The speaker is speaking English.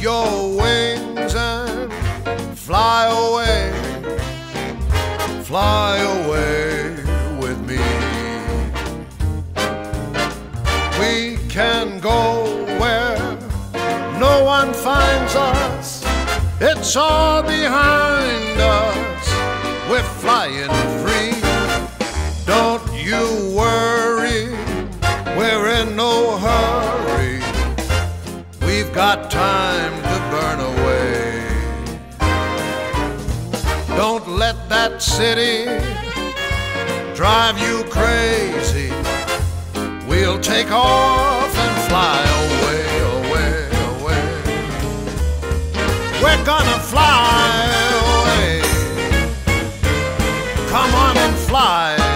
your wings and fly away, fly away with me. We can go where no one finds us, it's all behind us, we're flying free. Don't you worry. Got time to burn away. Don't let that city drive you crazy. We'll take off and fly away, away, away. We're gonna fly away. Come on and fly